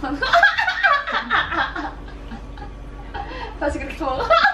다시 그렇게 도망가